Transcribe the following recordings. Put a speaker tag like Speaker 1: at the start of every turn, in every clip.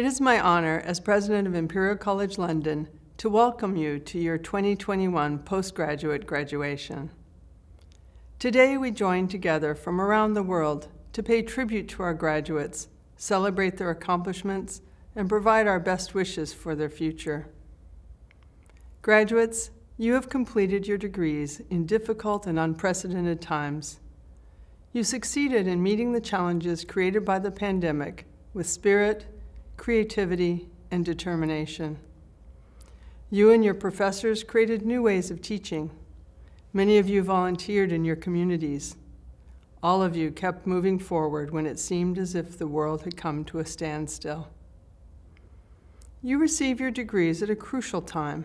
Speaker 1: It is my honor as President of Imperial College London to welcome you to your 2021 postgraduate graduation. Today we join together from around the world to pay tribute to our graduates, celebrate their accomplishments, and provide our best wishes for their future. Graduates, you have completed your degrees in difficult and unprecedented times. You succeeded in meeting the challenges created by the pandemic with spirit, creativity, and determination. You and your professors created new ways of teaching. Many of you volunteered in your communities. All of you kept moving forward when it seemed as if the world had come to a standstill. You receive your degrees at a crucial time,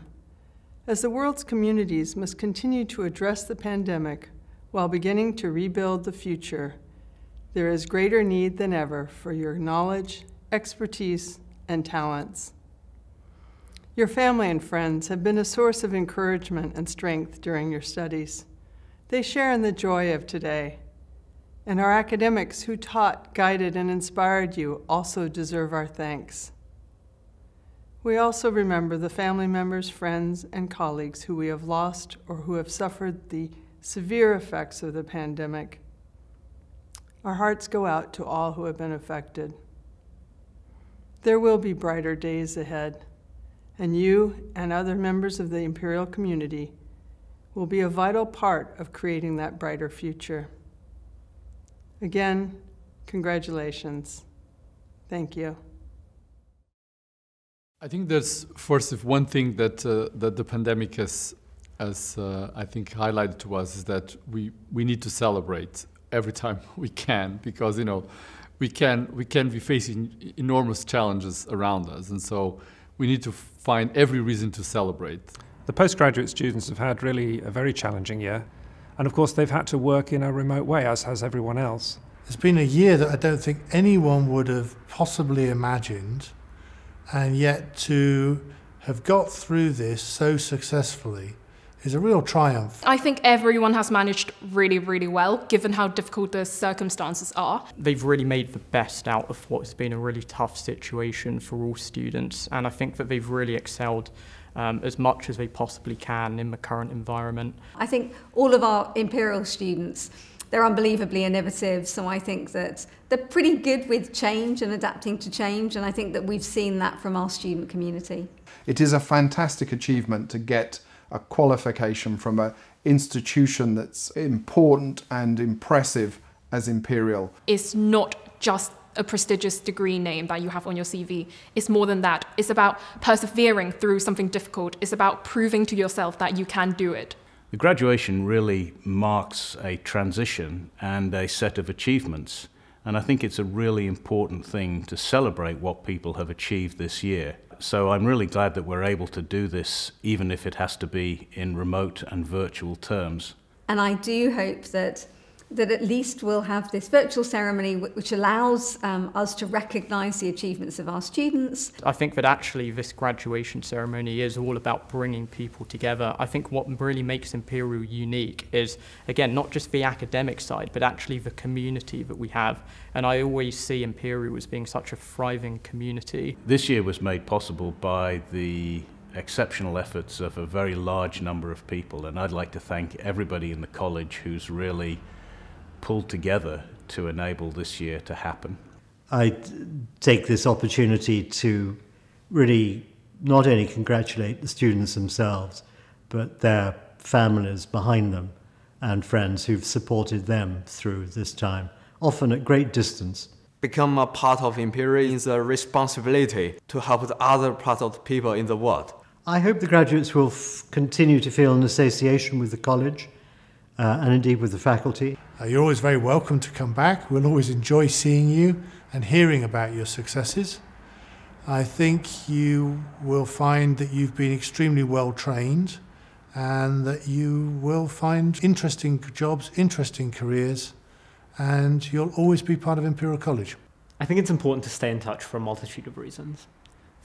Speaker 1: as the world's communities must continue to address the pandemic while beginning to rebuild the future. There is greater need than ever for your knowledge expertise, and talents. Your family and friends have been a source of encouragement and strength during your studies. They share in the joy of today. And our academics who taught, guided, and inspired you also deserve our thanks. We also remember the family members, friends, and colleagues who we have lost or who have suffered the severe effects of the pandemic. Our hearts go out to all who have been affected. There will be brighter days ahead, and you and other members of the Imperial community will be a vital part of creating that brighter future. Again, congratulations. Thank you.
Speaker 2: I think there's first if one thing that uh, that the pandemic has, as uh, I think highlighted to us is that we we need to celebrate every time we can because you know we can we can be facing enormous challenges around us, and so we need to find every reason to celebrate.
Speaker 3: The postgraduate students have had really a very challenging year, and of course they've had to work in a remote way, as has everyone else.
Speaker 4: It's been a year that I don't think anyone would have possibly imagined, and yet to have got through this so successfully is a real triumph.
Speaker 5: I think everyone has managed really, really well, given how difficult the circumstances are.
Speaker 6: They've really made the best out of what's been a really tough situation for all students, and I think that they've really excelled um, as much as they possibly can in the current environment.
Speaker 7: I think all of our Imperial students, they're unbelievably innovative, so I think that they're pretty good with change and adapting to change, and I think that we've seen that from our student community.
Speaker 8: It is a fantastic achievement to get a qualification from an institution that's important and impressive as Imperial.
Speaker 5: It's not just a prestigious degree name that you have on your CV. It's more than that. It's about persevering through something difficult. It's about proving to yourself that you can do it.
Speaker 9: The graduation really marks a transition and a set of achievements. And I think it's a really important thing to celebrate what people have achieved this year. So I'm really glad that we're able to do this, even if it has to be in remote and virtual terms.
Speaker 7: And I do hope that that at least we'll have this virtual ceremony which allows um, us to recognise the achievements of our students.
Speaker 6: I think that actually this graduation ceremony is all about bringing people together. I think what really makes Imperial unique is, again, not just the academic side, but actually the community that we have. And I always see Imperial as being such a thriving community.
Speaker 9: This year was made possible by the exceptional efforts of a very large number of people, and I'd like to thank everybody in the college who's really pulled together to enable this year to happen.
Speaker 10: I take this opportunity to really not only congratulate the students themselves, but their families behind them and friends who've supported them through this time, often at great distance.
Speaker 11: Become a part of Imperial is a responsibility to help the other parts of the people in the world.
Speaker 10: I hope the graduates will continue to feel an association with the college uh, and indeed with the faculty.
Speaker 4: Uh, you're always very welcome to come back. We'll always enjoy seeing you and hearing about your successes. I think you will find that you've been extremely well trained and that you will find interesting jobs, interesting careers, and you'll always be part of Imperial College.
Speaker 12: I think it's important to stay in touch for a multitude of reasons.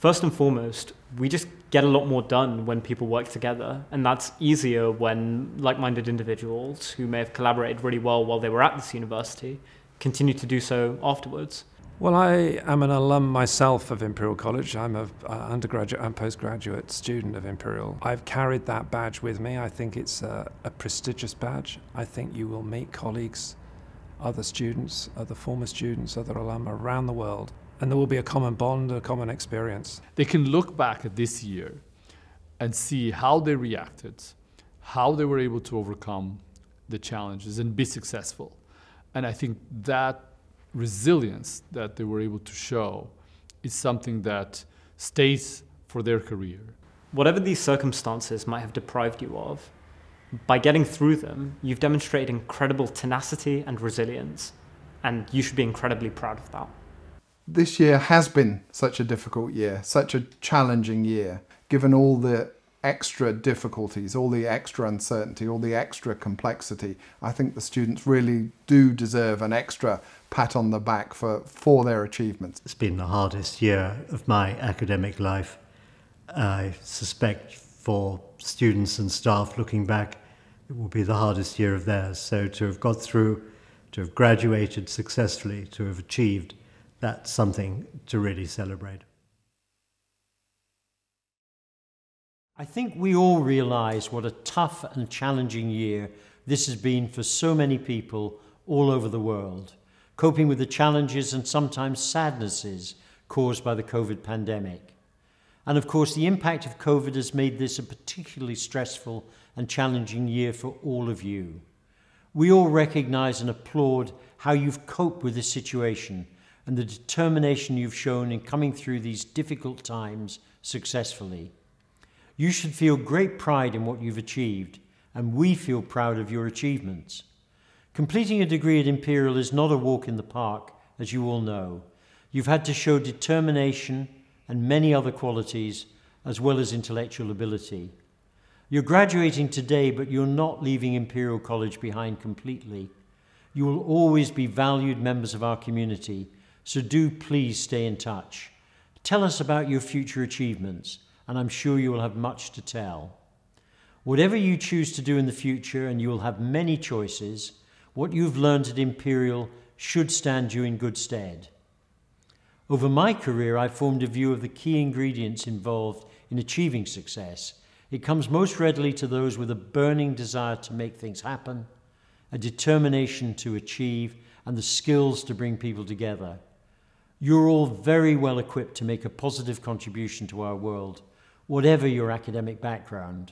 Speaker 12: First and foremost, we just get a lot more done when people work together, and that's easier when like minded individuals who may have collaborated really well while they were at this university continue to do so afterwards.
Speaker 3: Well, I am an alum myself of Imperial College. I'm an undergraduate and postgraduate student of Imperial. I've carried that badge with me. I think it's a, a prestigious badge. I think you will meet colleagues, other students, other former students, other alum around the world and there will be a common bond, a common experience.
Speaker 2: They can look back at this year and see how they reacted, how they were able to overcome the challenges and be successful. And I think that resilience that they were able to show is something that stays for their career.
Speaker 12: Whatever these circumstances might have deprived you of, by getting through them, you've demonstrated incredible tenacity and resilience, and you should be incredibly proud of that
Speaker 8: this year has been such a difficult year, such a challenging year, given all the extra difficulties, all the extra uncertainty, all the extra complexity. I think the students really do deserve an extra pat on the back for, for their achievements.
Speaker 10: It's been the hardest year of my academic life. I suspect for students and staff looking back, it will be the hardest year of theirs. So to have got through, to have graduated successfully, to have achieved that's something to really celebrate.
Speaker 13: I think we all realize what a tough and challenging year this has been for so many people all over the world, coping with the challenges and sometimes sadnesses caused by the COVID pandemic. And of course, the impact of COVID has made this a particularly stressful and challenging year for all of you. We all recognize and applaud how you've coped with this situation and the determination you've shown in coming through these difficult times successfully. You should feel great pride in what you've achieved, and we feel proud of your achievements. Completing a degree at Imperial is not a walk in the park, as you all know. You've had to show determination and many other qualities, as well as intellectual ability. You're graduating today, but you're not leaving Imperial College behind completely. You will always be valued members of our community so do please stay in touch. Tell us about your future achievements, and I'm sure you will have much to tell. Whatever you choose to do in the future, and you will have many choices, what you've learned at Imperial should stand you in good stead. Over my career, I formed a view of the key ingredients involved in achieving success, it comes most readily to those with a burning desire to make things happen, a determination to achieve, and the skills to bring people together. You're all very well equipped to make a positive contribution to our world, whatever your academic background.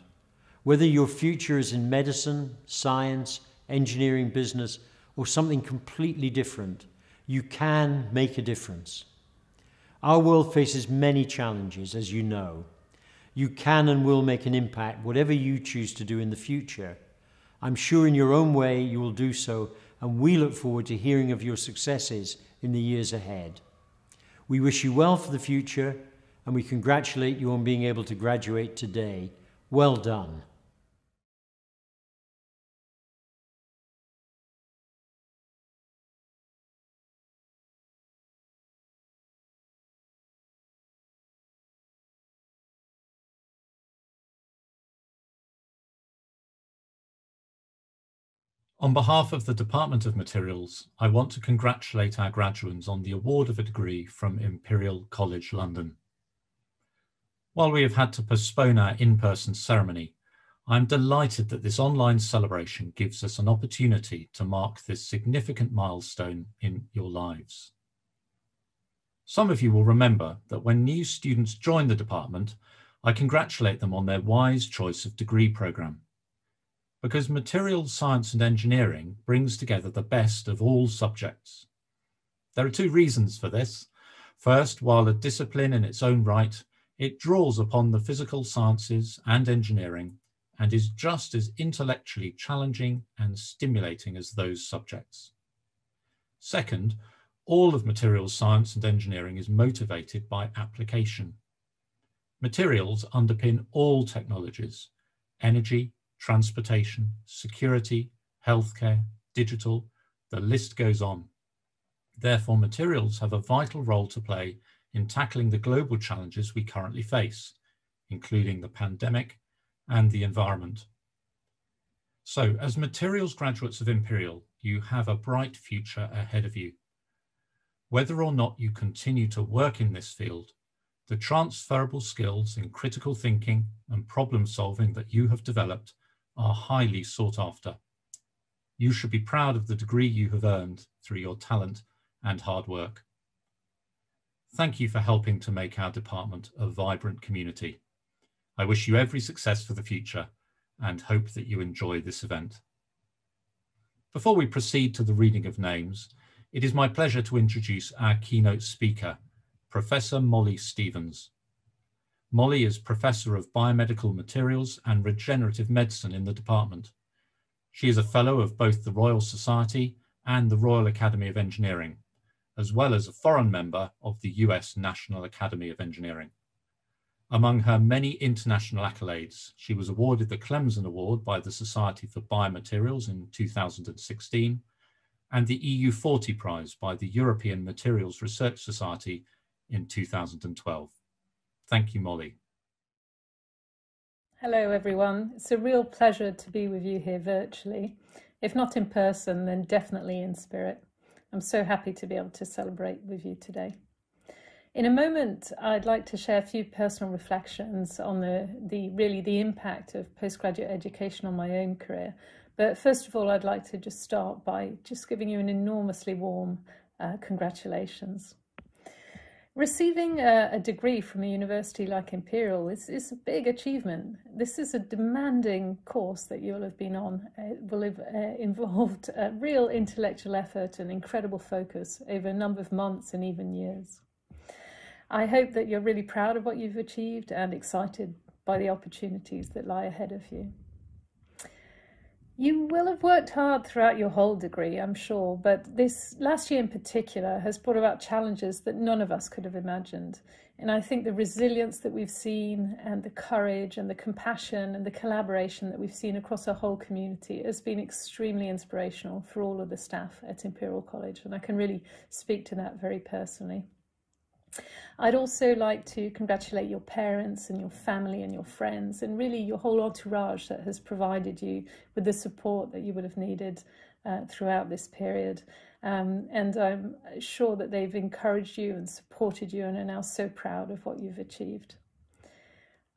Speaker 13: Whether your future is in medicine, science, engineering, business, or something completely different, you can make a difference. Our world faces many challenges, as you know. You can and will make an impact, whatever you choose to do in the future. I'm sure in your own way you will do so, and we look forward to hearing of your successes in the years ahead. We wish you well for the future, and we congratulate you on being able to graduate today. Well done.
Speaker 14: On behalf of the Department of Materials, I want to congratulate our graduates on the award of a degree from Imperial College London. While we have had to postpone our in-person ceremony, I'm delighted that this online celebration gives us an opportunity to mark this significant milestone in your lives. Some of you will remember that when new students join the department, I congratulate them on their wise choice of degree programme because materials science and engineering brings together the best of all subjects. There are two reasons for this. First, while a discipline in its own right, it draws upon the physical sciences and engineering and is just as intellectually challenging and stimulating as those subjects. Second, all of materials science and engineering is motivated by application. Materials underpin all technologies, energy, transportation, security, healthcare, digital, the list goes on. Therefore, materials have a vital role to play in tackling the global challenges we currently face, including the pandemic and the environment. So, as materials graduates of Imperial, you have a bright future ahead of you. Whether or not you continue to work in this field, the transferable skills in critical thinking and problem solving that you have developed are highly sought after. You should be proud of the degree you have earned through your talent and hard work. Thank you for helping to make our department a vibrant community. I wish you every success for the future and hope that you enjoy this event. Before we proceed to the reading of names, it is my pleasure to introduce our keynote speaker, Professor Molly Stevens. Molly is Professor of Biomedical Materials and Regenerative Medicine in the department. She is a Fellow of both the Royal Society and the Royal Academy of Engineering, as well as a foreign member of the US National Academy of Engineering. Among her many international accolades, she was awarded the Clemson Award by the Society for Biomaterials in 2016 and the EU40 Prize by the European Materials Research Society in 2012. Thank you, Molly.
Speaker 15: Hello, everyone. It's a real pleasure to be with you here virtually. If not in person, then definitely in spirit. I'm so happy to be able to celebrate with you today. In a moment, I'd like to share a few personal reflections on the, the really the impact of postgraduate education on my own career. But first of all, I'd like to just start by just giving you an enormously warm uh, congratulations. Receiving a, a, degree from a university like Imperial is, is a big achievement. This is a demanding course that you'll have been on. It will have uh, involved real intellectual effort and incredible focus over a number of months and even years. I hope that you're really proud of what you've achieved and excited by the opportunities that lie ahead of you. You will have worked hard throughout your whole degree, I'm sure, but this last year in particular has brought about challenges that none of us could have imagined. And I think the resilience that we've seen and the courage and the compassion and the collaboration that we've seen across our whole community has been extremely inspirational for all of the staff at Imperial College. And I can really speak to that very personally. I'd also like to congratulate your parents and your family and your friends and really your whole entourage that has provided you with the support that you would have needed uh, throughout this period. Um, and I'm sure that they've encouraged you and supported you and are now so proud of what you've achieved.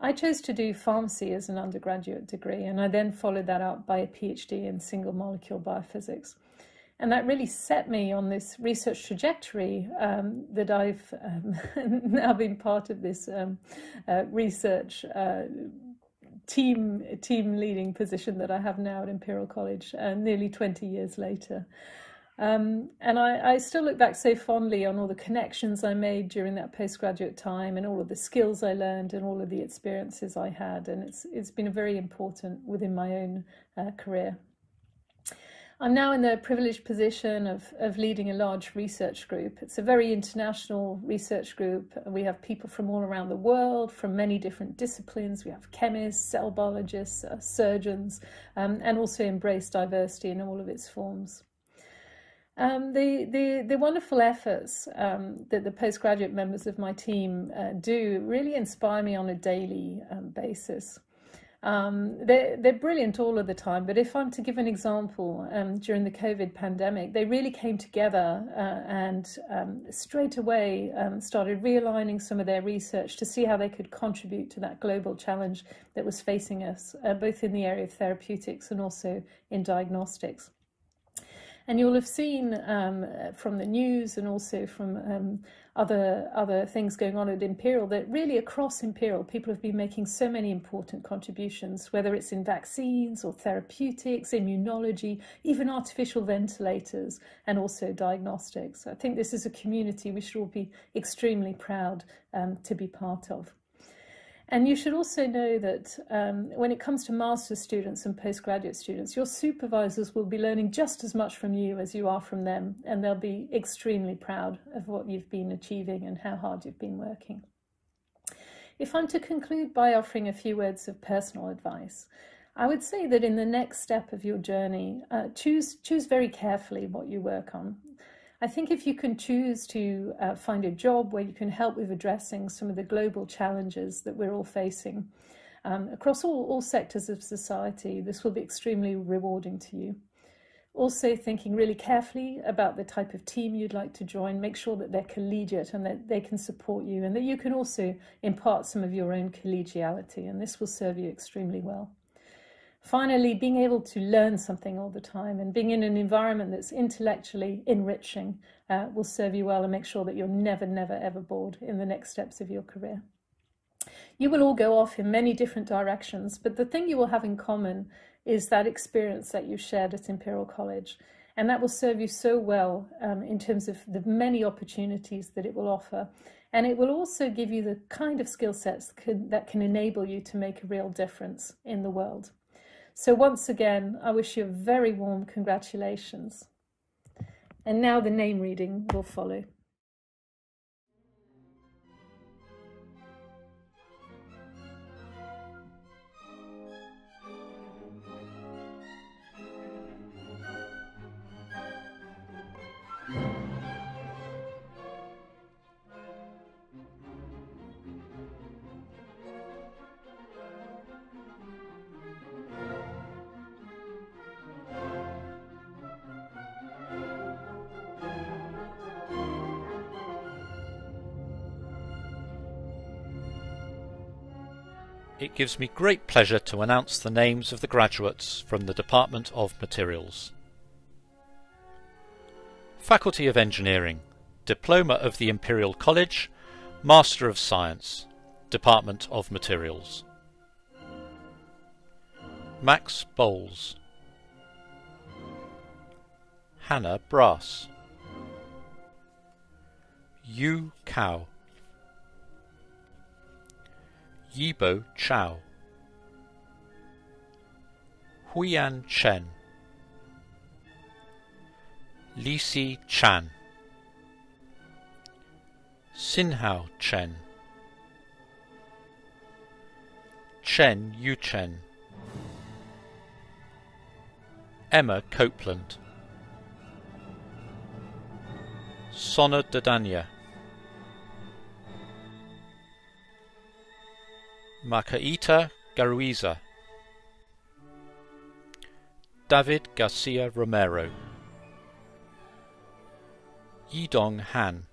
Speaker 15: I chose to do pharmacy as an undergraduate degree, and I then followed that up by a PhD in single molecule biophysics. And that really set me on this research trajectory um, that I've um, now been part of this um, uh, research uh, team team leading position that I have now at Imperial College, uh, nearly 20 years later. Um, and I, I, still look back so fondly on all the connections I made during that postgraduate time and all of the skills I learned and all of the experiences I had. And it's, it's been a very important within my own uh, career. I'm now in the privileged position of, of leading a large research group. It's a very international research group. We have people from all around the world, from many different disciplines. We have chemists, cell biologists, uh, surgeons, um, and also embrace diversity in all of its forms. Um, the, the, the wonderful efforts um, that the postgraduate members of my team uh, do really inspire me on a daily um, basis. Um, they're, they're brilliant all of the time, but if I'm to give an example, um, during the COVID pandemic, they really came together uh, and um, straight away um, started realigning some of their research to see how they could contribute to that global challenge that was facing us, uh, both in the area of therapeutics and also in diagnostics. And you'll have seen um, from the news and also from um, other other things going on at Imperial that really across Imperial, people have been making so many important contributions, whether it's in vaccines or therapeutics, immunology, even artificial ventilators, and also diagnostics. I think this is a community we should all be extremely proud um, to be part of. And you should also know that um, when it comes to master's students and postgraduate students, your supervisors will be learning just as much from you as you are from them, and they'll be extremely proud of what you've been achieving and how hard you've been working. If I'm to conclude by offering a few words of personal advice, I would say that in the next step of your journey, uh, choose, choose very carefully what you work on. I think if you can choose to uh, find a job where you can help with addressing some of the global challenges that we're all facing um, across all, all sectors of society, this will be extremely rewarding to you. Also, thinking really carefully about the type of team you'd like to join, make sure that they're collegiate and that they can support you, and that you can also impart some of your own collegiality, and this will serve you extremely well. Finally, being able to learn something all the time and being in an environment that's intellectually enriching uh, will serve you well and make sure that you're never, never, ever bored in the next steps of your career. You will all go off in many different directions, but the thing you will have in common is that experience that you shared at Imperial College. And that will serve you so well um, in terms of the many opportunities that it will offer. And it will also give you the kind of skill sets that can enable you to make a real difference in the world. So once again, I wish you a very warm congratulations. And now the name reading will follow.
Speaker 14: It gives me great pleasure to announce the names of the graduates from the Department of Materials. Faculty of Engineering, Diploma of the Imperial College, Master of Science, Department of Materials. Max Bowles Hannah Brass Yu Cao Yibo Chao, Huiyan Chen, Lisi Chan, Sinhao Chen, Chen Yuchen, Emma Copeland, Sona Dadanya. Makaita Garuiza. David Garcia Romero. Yidong Han.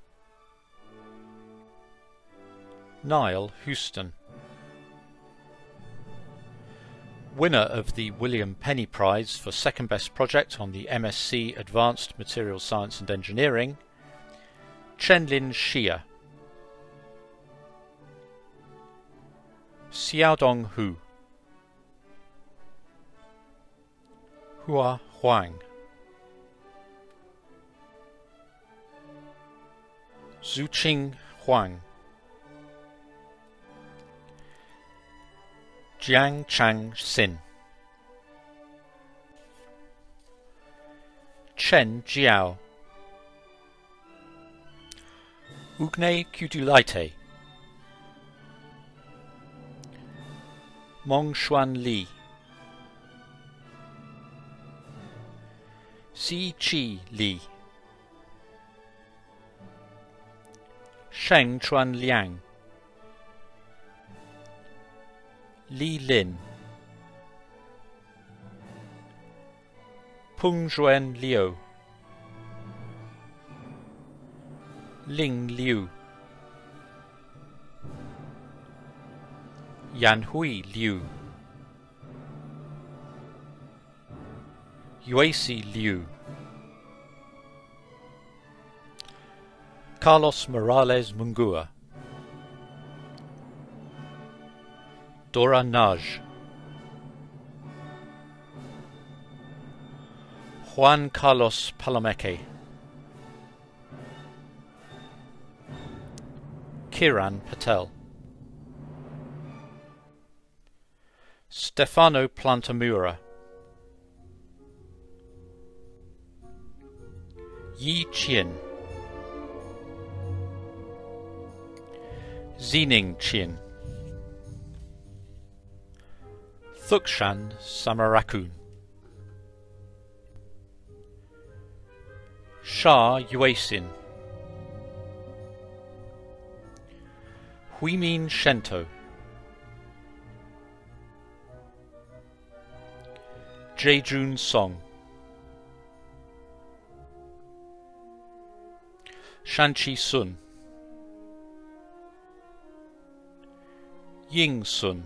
Speaker 14: Niall Houston. Winner of the William Penny Prize for second best project on the MSc Advanced Materials Science and Engineering, Chenlin Xia. Xiaodong Hu. Hua Huang. Zuqing Huang. Jiang Chang Xin. Chen Jiao. Ugne Kutulaite. Mongshuan Li. Si Chi Li. Sheng Chuan Liang. Li Lin. Peng Zhuan Liu. Ling Liu. Yan Hui Liu. Yuesi Liu. Carlos Morales Mungua. Dora Naj. Juan Carlos Palomeque. Kiran Patel. Stefano Plantamura. Yi Qian. Zining Qian. Thukshan Samarakoon. Shah Yuasin. Huimin Shento. Jejun Song. Shanchi Sun. Ying Sun.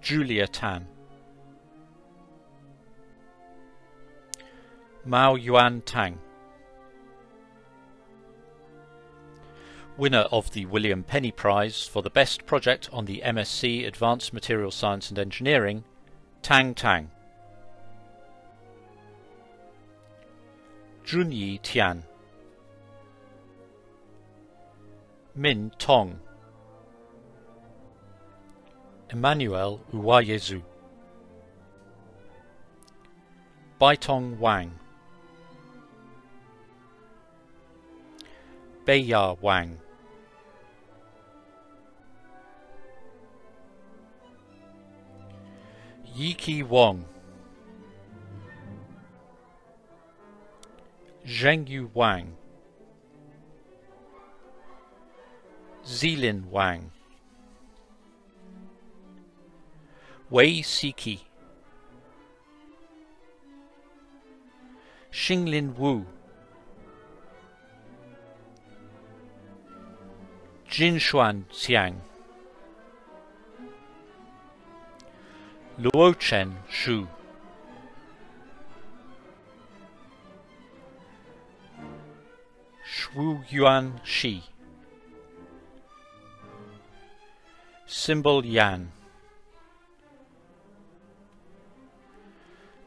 Speaker 14: Julia Tan. Mao Yuan Tang. Winner of the William Penny Prize for the best project on the MSc Advanced Materials Science and Engineering, Tang Tang. Junyi Tian. Min Tong. Emmanuel Uwayezu. Baitong Wang. Beiya Wang. Yiki Wong. Zhengyu Wang. Zilin Wang. Wei Siki. Xinglin Wu. Jinshuan Xiang. Luochen Shu. Shu Yuan Shi. Symbol Yan.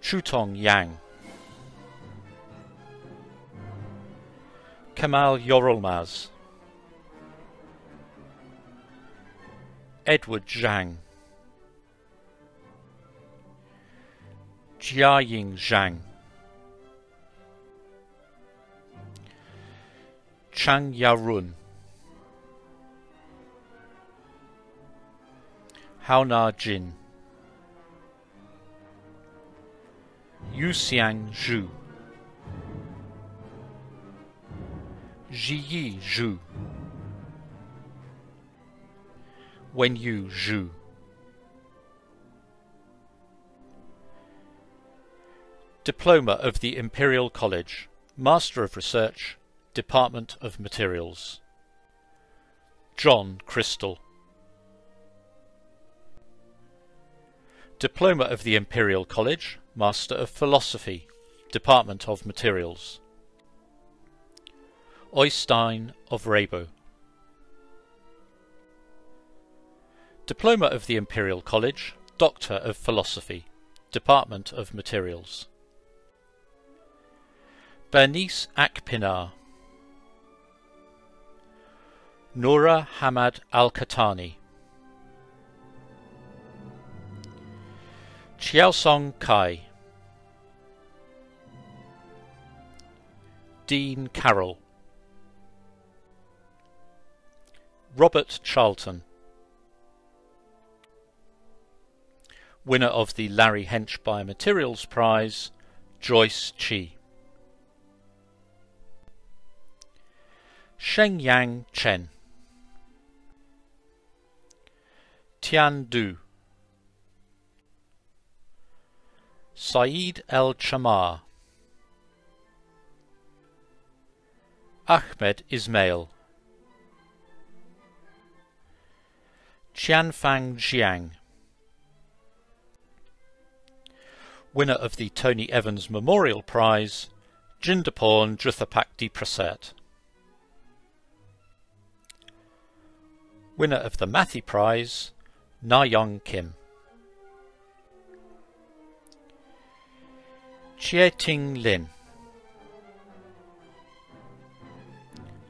Speaker 14: Chutong Yang. Kamal Yorulmaz. Edward Zhang. Jiaying Zhang. Chang Yarun. Haona Jin. Yuxiang Zhu. Jiyi Zhu. Wenyu Zhu. Diploma of the Imperial College, Master of Research, Department of Materials. John Crystal. Diploma of the Imperial College, Master of Philosophy, Department of Materials. Oystein of Rabo. Diploma of the Imperial College, Doctor of Philosophy, Department of Materials. Bernice Akpinar. Noura Hamad Al Khatani. Chiaosong Kai. Dean Carroll. Robert Charlton. Winner of the Larry Hench Biomaterials Prize, Joyce Chi. Shengyang Chen. Tian Du. Saeed El Chamar. Ahmed Ismail. Qianfang Jiang. Winner of the Tony Evans Memorial Prize, Jindaporn Druthapakdi Prasad. Winner of the Matthey Prize, Na Young Kim. Chie Ting Lin.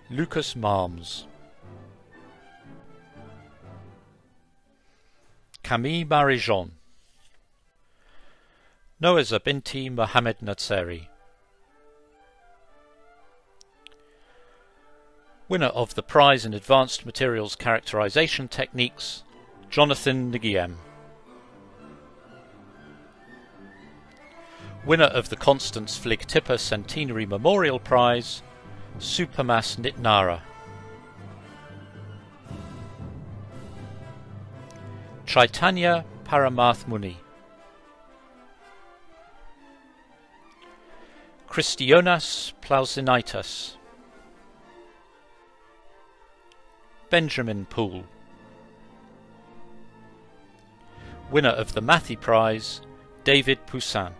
Speaker 14: Lucas Marms. Camille Marijon. Noaza binti Mohammed Natseri. Winner of the prize in Advanced Materials Characterization Techniques, Jonathan Nguyen. Winner of the Constance Fligg Tipper Centenary Memorial Prize, Supermas Nitnara. Chaitanya Paramath Muni. Christionas. Benjamin Poole. Winner of the Matthey Prize, David Poussin.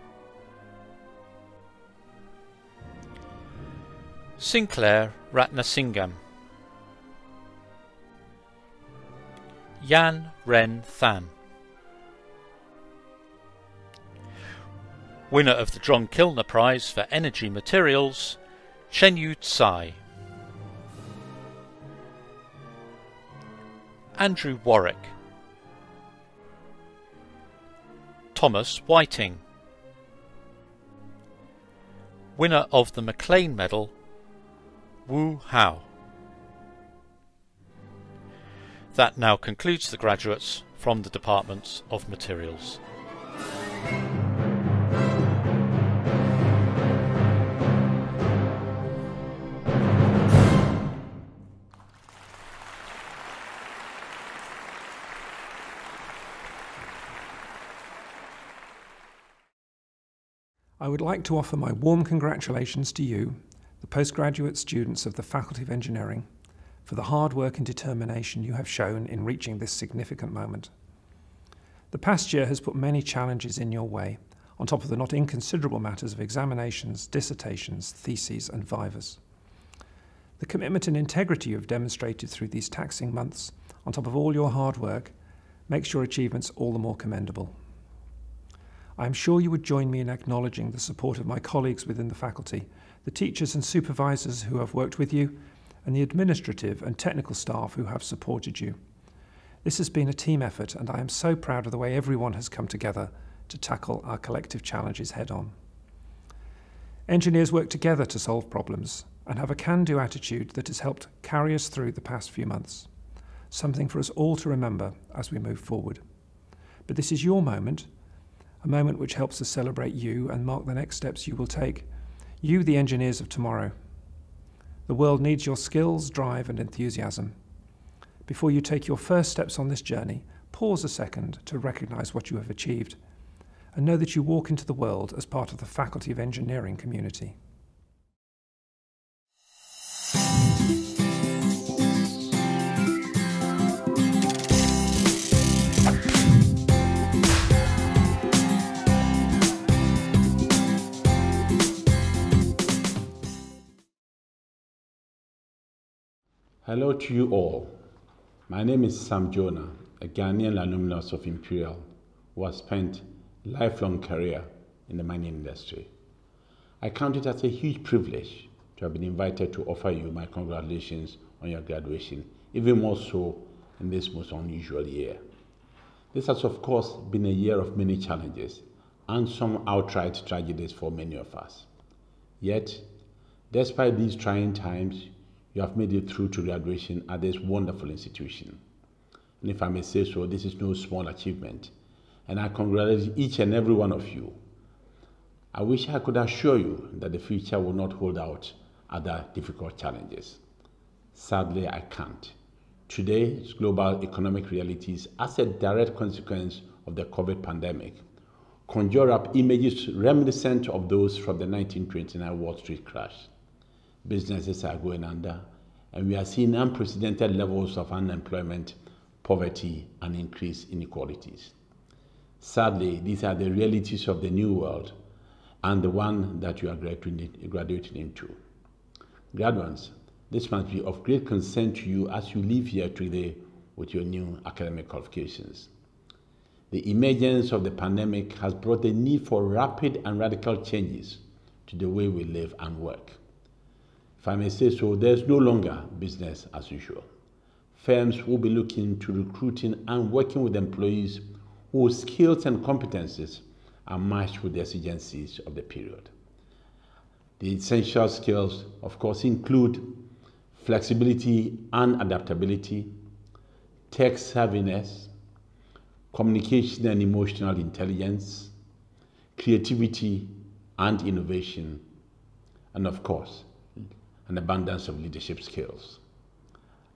Speaker 14: Sinclair Ratnasingam. Yan Ren Than. Winner of the John Kilner Prize for Energy Materials, Chenyu Tsai. Andrew Warwick. Thomas Whiting. Winner of the Maclean Medal, Wu Hao. That now concludes the graduates from the Departments of Materials.
Speaker 3: Would like to offer my warm congratulations to you, the postgraduate students of the Faculty of Engineering, for the hard work and determination you have shown in reaching this significant moment. The past year has put many challenges in your way, on top of the not inconsiderable matters of examinations, dissertations, theses, and vivas. The commitment and integrity you have demonstrated through these taxing months, on top of all your hard work, makes your achievements all the more commendable. I am sure you would join me in acknowledging the support of my colleagues within the faculty, the teachers and supervisors who have worked with you, and the administrative and technical staff who have supported you. This has been a team effort, and I am so proud of the way everyone has come together to tackle our collective challenges head on. Engineers work together to solve problems and have a can do attitude that has helped carry us through the past few months, something for us all to remember as we move forward. But this is your moment a moment which helps us celebrate you and mark the next steps you will take. You, the engineers of tomorrow. The world needs your skills, drive, and enthusiasm. Before you take your first steps on this journey, pause a second to recognize what you have achieved and know that you walk into the world as part of the Faculty of Engineering community.
Speaker 16: Hello to you all. My name is Sam Jonah, a Ghanaian alumnus of Imperial who has spent a lifelong career in the mining industry. I count it as a huge privilege to have been invited to offer you my congratulations on your graduation, even more so in this most unusual year. This has, of course, been a year of many challenges and some outright tragedies for many of us. Yet, despite these trying times, you have made it through to graduation at this wonderful institution. And if I may say so, this is no small achievement. And I congratulate each and every one of you. I wish I could assure you that the future will not hold out other difficult challenges. Sadly, I can't. Today's global economic realities, as a direct consequence of the COVID pandemic, conjure up images reminiscent of those from the 1929 Wall Street crash businesses are going under, and we are seeing unprecedented levels of unemployment, poverty, and increased inequalities. Sadly, these are the realities of the new world and the one that you are graduating into. Graduates, this must be of great concern to you as you leave here today with your new academic qualifications. The emergence of the pandemic has brought the need for rapid and radical changes to the way we live and work. If I may say so, there's no longer business as usual. Firms will be looking to recruiting and working with employees whose skills and competencies are matched with the exigencies of the period. The essential skills, of course, include flexibility and adaptability, tech savviness, communication and emotional intelligence, creativity and innovation, and of course, an abundance of leadership skills.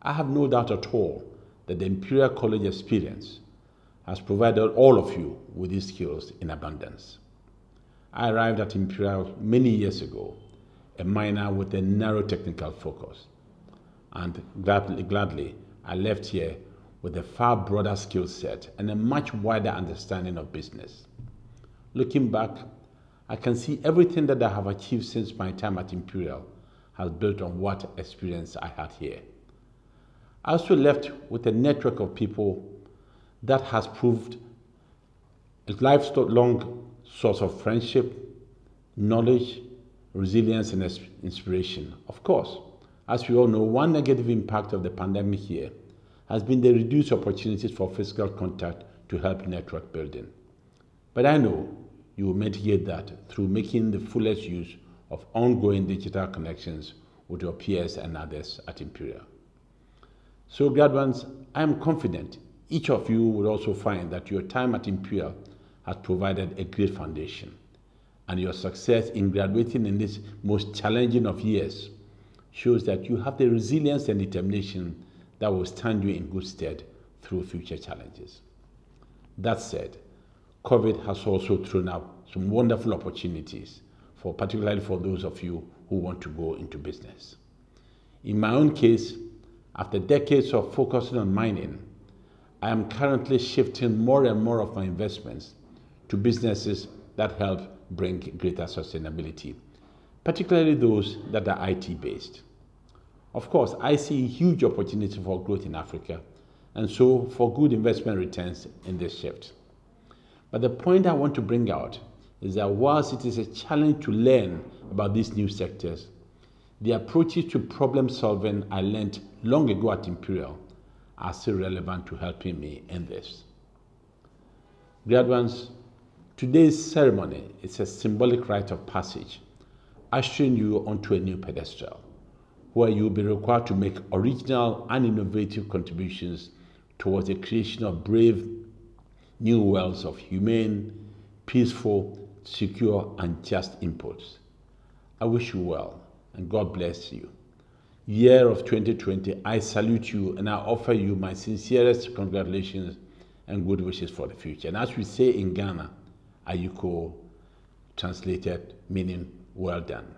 Speaker 16: I have no doubt at all that the Imperial College experience has provided all of you with these skills in abundance. I arrived at Imperial many years ago, a miner with a narrow technical focus, and gladly, gladly I left here with a far broader skill set and a much wider understanding of business. Looking back, I can see everything that I have achieved since my time at Imperial has built on what experience I had here. I also left with a network of people that has proved a lifelong source of friendship, knowledge, resilience, and inspiration. Of course, as we all know, one negative impact of the pandemic here has been the reduced opportunities for physical contact to help network building. But I know you will mitigate that through making the fullest use of ongoing digital connections with your peers and others at Imperial. So, graduates, I am confident each of you will also find that your time at Imperial has provided a great foundation, and your success in graduating in this most challenging of years shows that you have the resilience and determination that will stand you in good stead through future challenges. That said, COVID has also thrown up some wonderful opportunities for particularly for those of you who want to go into business. In my own case, after decades of focusing on mining, I am currently shifting more and more of my investments to businesses that help bring greater sustainability, particularly those that are IT based. Of course, I see huge opportunity for growth in Africa and so for good investment returns in this shift. But the point I want to bring out is that whilst it is a challenge to learn about these new sectors, the approaches to problem solving I learned long ago at Imperial are still relevant to helping me in this. Graduates, today's ceremony is a symbolic rite of passage, ushering you onto a new pedestal, where you will be required to make original and innovative contributions towards the creation of brave new worlds of humane, peaceful, secure, and just inputs. I wish you well, and God bless you. Year of 2020, I salute you and I offer you my sincerest congratulations and good wishes for the future. And as we say in Ghana, Ayuko, translated meaning well done.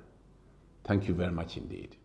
Speaker 16: Thank you very much indeed.